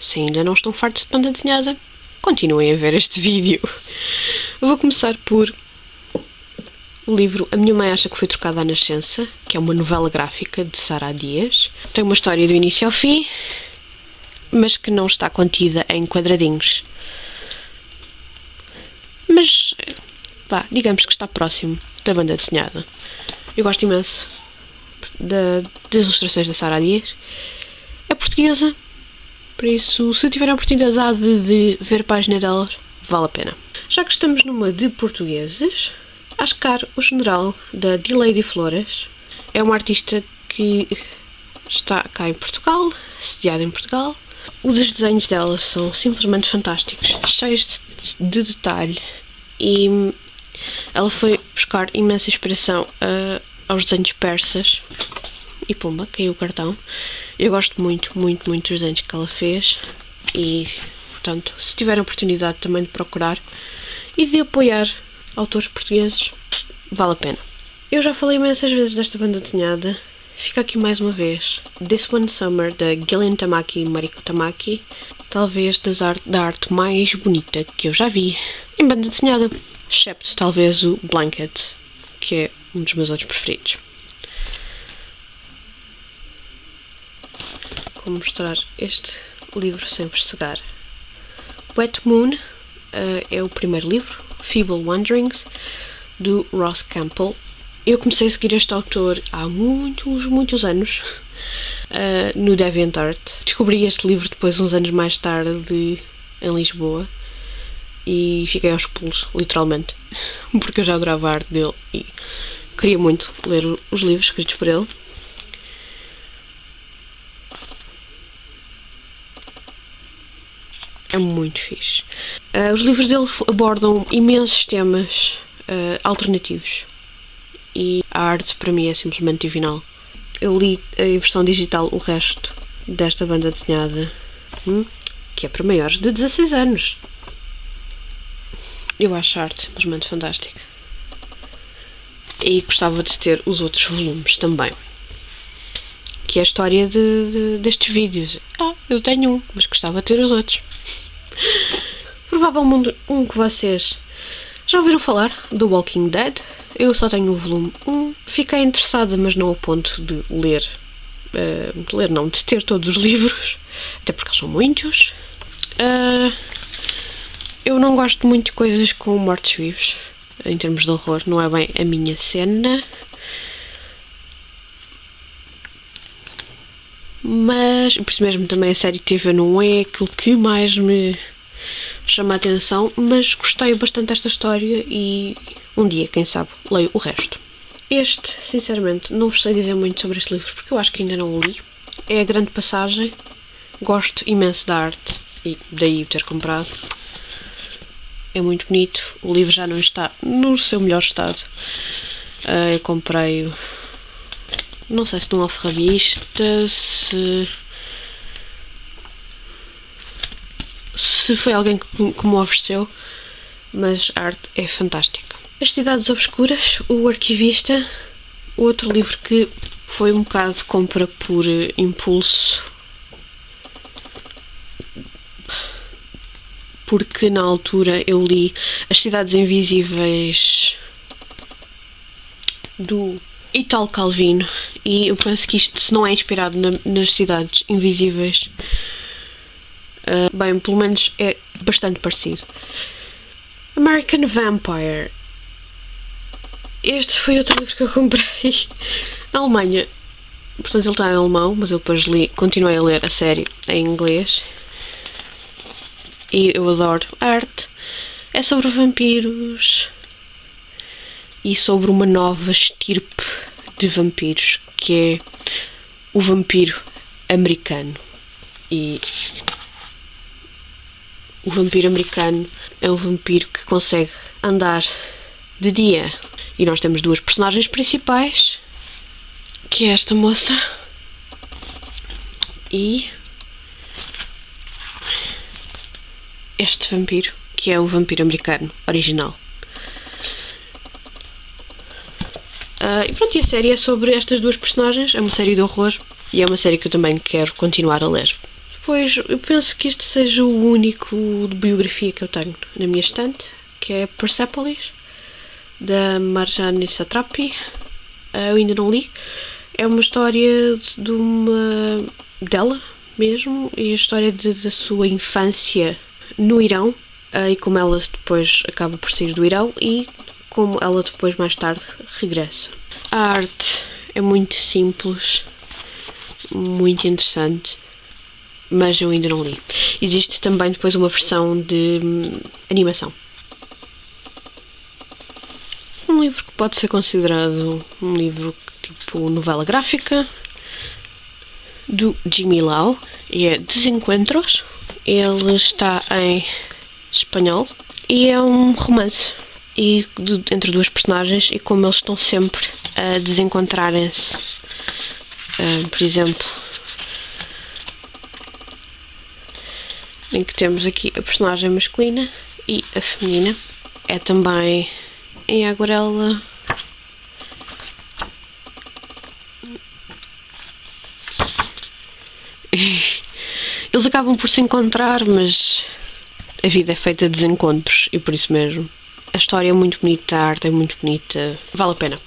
Se ainda não estão fartos de banda desenhada, continuem a ver este vídeo. Vou começar por o livro A Minha Mãe Acha que Foi Trocada à Nascença, que é uma novela gráfica de Sara Dias. Tem uma história do início ao fim, mas que não está contida em quadradinhos. Mas, vá, digamos que está próximo da banda desenhada. Eu gosto imenso da, das ilustrações da Sara Dias. É portuguesa, por isso, se tiverem a oportunidade de ver a página dela, vale a pena. Já que estamos numa de portugueses, Ascar, o general da D. Lady Flores, é uma artista que está cá em Portugal, sediada em Portugal. Os desenhos dela são simplesmente fantásticos, cheios de, de detalhe e ela foi buscar imensa inspiração uh, aos desenhos persas e pumba, caiu o cartão. Eu gosto muito, muito, muito dos desenhos que ela fez e, portanto, se tiver a oportunidade também de procurar e de apoiar autores portugueses, vale a pena. Eu já falei imensas vezes desta banda desenhada, fica aqui mais uma vez. This One Summer, da Gillian Tamaki e Mariko Tamaki, talvez das art da arte mais bonita que eu já vi em banda desenhada, excepto talvez o Blanket, que é um dos meus outros preferidos. Vou mostrar este livro sem versegar. Wet Moon uh, é o primeiro livro, Feeble Wanderings, do Ross Campbell. Eu comecei a seguir este autor há muitos, muitos anos, uh, no DeviantArt. Descobri este livro depois, uns anos mais tarde, em Lisboa, e fiquei aos pulos, literalmente, porque eu já adorava a arte dele e queria muito ler os livros escritos por ele. É muito fixe. Uh, os livros dele abordam imensos temas uh, alternativos e a arte para mim é simplesmente divinal. Eu li em versão digital o resto desta banda desenhada, hum, que é para maiores de 16 anos. Eu acho a arte simplesmente fantástica. E gostava de ter os outros volumes também. Que é a história de, de, destes vídeos. Ah, eu tenho um, mas gostava de ter os outros. Provavelmente um que vocês já ouviram falar, do Walking Dead. Eu só tenho o volume 1. Fiquei interessada, mas não ao ponto de ler. Uh, de ler não, de ter todos os livros. Até porque são muitos. Uh, eu não gosto muito de coisas com mortos-vivos. Em termos de horror, não é bem a minha cena. Mas, por isso mesmo, também a série TV não é aquilo que mais me chama a atenção. Mas gostei bastante desta história e um dia, quem sabe, leio o resto. Este, sinceramente, não vos sei dizer muito sobre este livro porque eu acho que ainda não o li. É a grande passagem. Gosto imenso da arte e daí o ter comprado. É muito bonito. O livro já não está no seu melhor estado. Uh, eu comprei-o não sei se de um alfarrabista, se. Se foi alguém que, me ofereceu, mas a arte é fantástica. As Cidades Obscuras, o Arquivista, outro livro que foi um bocado de compra por impulso. Porque na altura eu li As Cidades Invisíveis do Italo Calvino e eu penso que isto, se não é inspirado na, nas cidades invisíveis, uh, bem, pelo menos é bastante parecido. American Vampire. Este foi outro livro que eu comprei na Alemanha. Portanto, ele está em alemão, mas eu depois li, continuei a ler a série em inglês. E eu adoro arte. É sobre vampiros e sobre uma nova estirpe de vampiros que é o vampiro americano. E o vampiro americano é um vampiro que consegue andar de dia. E nós temos duas personagens principais, que é esta moça e este vampiro, que é o vampiro americano original. Uh, e pronto, e a série é sobre estas duas personagens, é uma série de horror e é uma série que eu também quero continuar a ler. Depois, eu penso que este seja o único de biografia que eu tenho na minha estante, que é Persepolis, da Marjane Satrapi. Eh, eu ainda não li. É uma história de uma dela mesmo e a história de, da sua infância no Irão eh, e como ela depois acaba por sair do Irão e como ela depois mais tarde regressa. A arte é muito simples, muito interessante mas eu ainda não li. Existe também depois uma versão de hum, animação. Um livro que pode ser considerado um livro tipo novela gráfica do Jimmy Lau e é Desencontros. Ele está em espanhol e é um romance e entre duas personagens e como eles estão sempre a desencontrarem-se. Uh, por exemplo, em que temos aqui a personagem masculina e a feminina. É também em aguarela. Eles acabam por se encontrar, mas a vida é feita de desencontros e por isso mesmo. A história é muito bonita, a arte é muito bonita, vale a pena.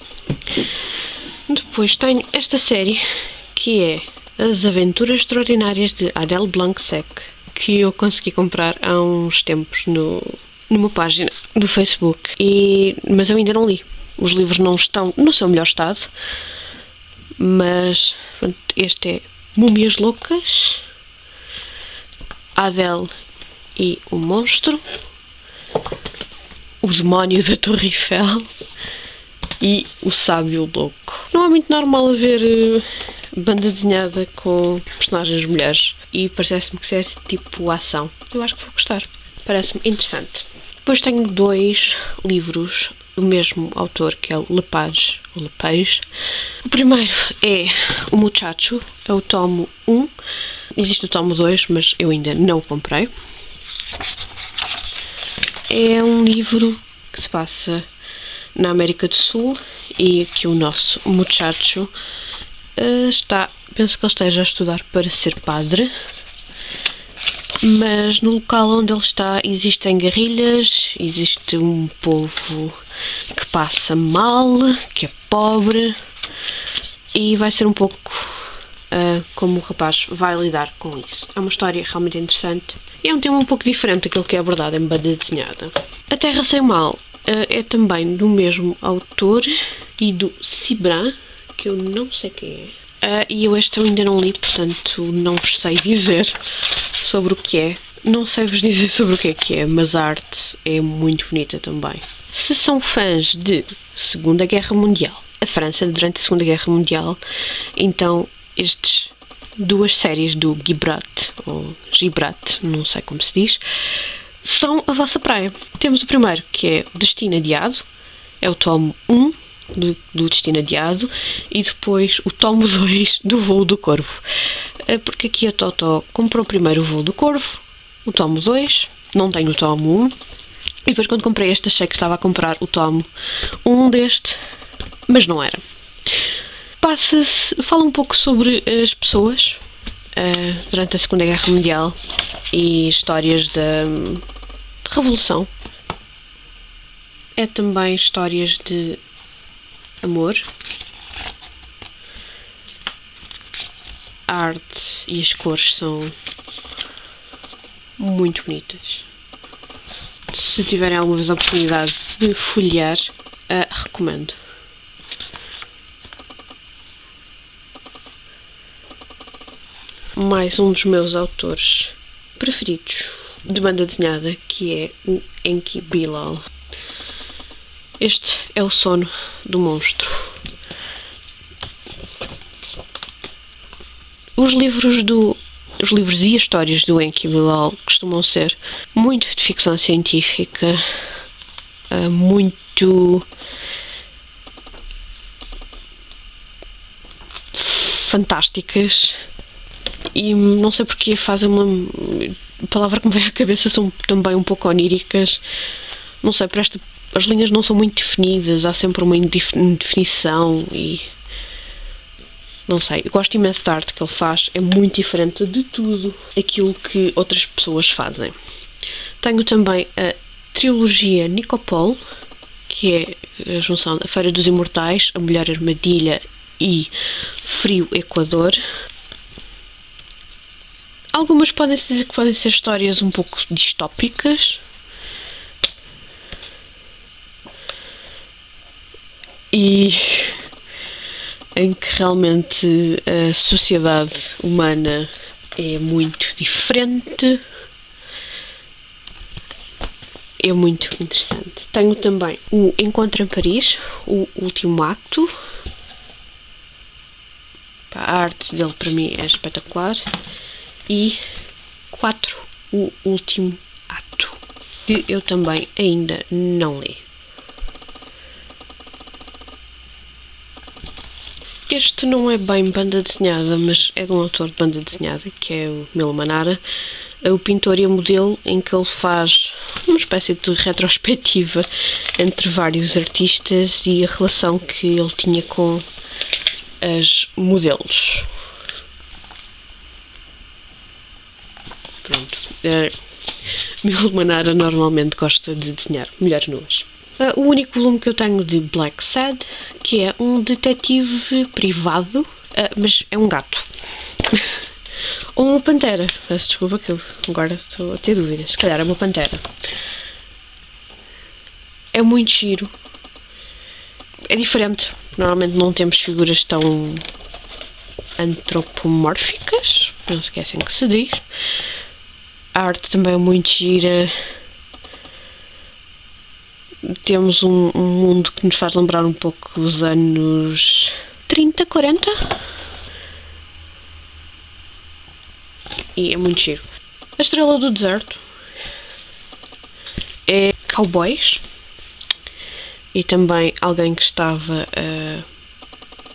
Depois tenho esta série que é As Aventuras Extraordinárias de Adele Blanc-Sec que eu consegui comprar há uns tempos no, numa página do Facebook, e, mas eu ainda não li. Os livros não estão no seu melhor estado, mas este é Múmias Loucas, Adele e o Monstro, O Demónio da Torre Eiffel e O Sábio Louco. Não é muito normal haver uh, banda desenhada com personagens mulheres e parece-me que é tipo ação. Eu acho que vou gostar. Parece-me interessante. Depois tenho dois livros do mesmo autor, que é o Lepage, o Lepage. O primeiro é O Muchacho, é o tomo 1. Existe o tomo 2, mas eu ainda não o comprei. É um livro que se passa na América do Sul e que o nosso muchacho está, penso que ele esteja a estudar para ser padre, mas no local onde ele está existem guerrilhas, existe um povo que passa mal, que é pobre e vai ser um pouco uh, como o rapaz vai lidar com isso. É uma história realmente interessante e é um tema um pouco diferente daquilo que é abordado em banda desenhada. A Terra Sem Mal uh, é também do mesmo autor e do Cibran, que eu não sei quem é. Uh, e eu este eu ainda não li, portanto não vos sei dizer sobre o que é. Não sei vos dizer sobre o que é que é, mas a arte é muito bonita também. Se são fãs de Segunda Guerra Mundial, a França durante a Segunda Guerra Mundial, então estes duas séries do Gibrat, ou Gibrat, não sei como se diz, são a vossa praia. Temos o primeiro, que é Destino Adiado, é o tomo 1 do, do Destino Adiado e depois o tomo 2 do Voo do Corvo. Eh, porque aqui a Totó comprou primeiro o Voo do Corvo, o tomo 2, não tenho o tomo 1, e depois quando comprei este achei que estava a comprar o tomo 1 deste, mas não era. Passa-se, fala um pouco sobre as pessoas uh, durante a Segunda Guerra Mundial e histórias da Revolução. É também histórias de amor, a arte e as cores são muito bonitas. Se tiverem alguma vez a oportunidade de folhear, uh, recomendo. Mais um dos meus autores preferidos de banda desenhada, que é o Enki Bilal. Este é o sono do monstro. Os livros do os livros e as histórias do Enki Bilal costumam ser muito de ficção científica, ah, muito fantásticas e não sei porque fazem uma palavra que me vem à cabeça são também um pouco oníricas não sei, esta as linhas não são muito definidas, há sempre uma indefinição e não sei, eu gosto imenso da arte que ele faz, é muito diferente de tudo aquilo que outras pessoas fazem. Tenho também a trilogia Nicopol, que é a junção da Feira dos Imortais, A Mulher Armadilha e Frio Equador. Algumas podem-se dizer que podem ser histórias um pouco distópicas. E em que realmente a sociedade humana é muito diferente. É muito interessante. Tenho também o Encontro em Paris, o último acto. A arte dele para mim é espetacular. E 4, o último ato, que eu também ainda não li. Este não é bem banda desenhada, mas é de um autor de banda desenhada, que é o Milo Manara, é o pintor e o modelo, em que ele faz uma espécie de retrospectiva entre vários artistas e a relação que ele tinha com as modelos. Pronto. Uh, Milo Manara normalmente gosta de desenhar mulheres nuas. Uh, o único volume que eu tenho de Black Sad, que é um detetive privado, uh, mas é um gato. Ou uma pantera. Peço desculpa que eu agora estou a ter dúvidas. Se calhar é uma pantera. É muito giro. É diferente. Normalmente não temos figuras tão antropomórficas. Que é assim que se diz. A arte também é muito gira temos um, um, mundo que nos faz lembrar um pouco os anos 30, 40. E é muito giro. A Estrela do Deserto é cowboys e também alguém que estava a,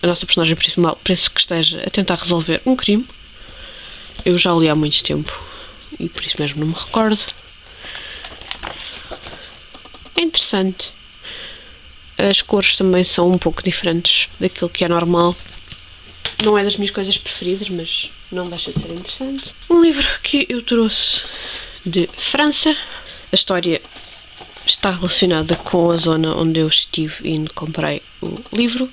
a nossa personagem principal penso que esteja a tentar resolver um crime. Eu já li há muito tempo e por isso mesmo não me recordo é interessante. As cores também são um pouco diferentes daquilo que é normal. Não é das minhas coisas preferidas, mas não deixa de ser interessante. Um livro que eu trouxe de França. A história está relacionada com a zona onde eu estive e comprei o livro.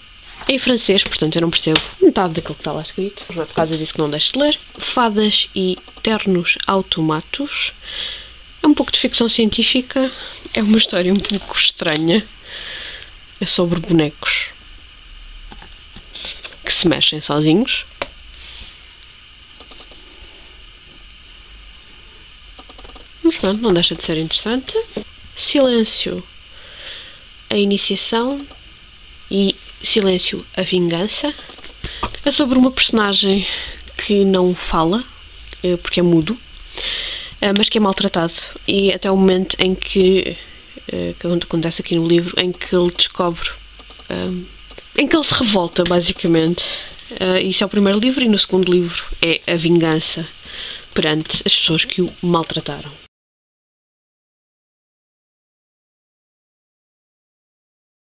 É em francês, portanto eu não percebo metade daquilo que está lá escrito. Mas não é por causa disso que não deixo de ler. Fadas e ternos automatos. É um pouco de ficção científica, é uma história um pouco estranha. É sobre bonecos que se mexem sozinhos. Mas pronto, não deixa de ser interessante. Silêncio, a iniciação e Silêncio, a vingança. É sobre uma personagem que não fala, eh, porque é mudo, mas que é maltratado. E até o momento em que, uh, que acontece aqui no livro, em que ele descobre, um, em que ele se revolta, basicamente. Isso é o primeiro livro, e no segundo livro é a vingança perante as pessoas que o maltrataram.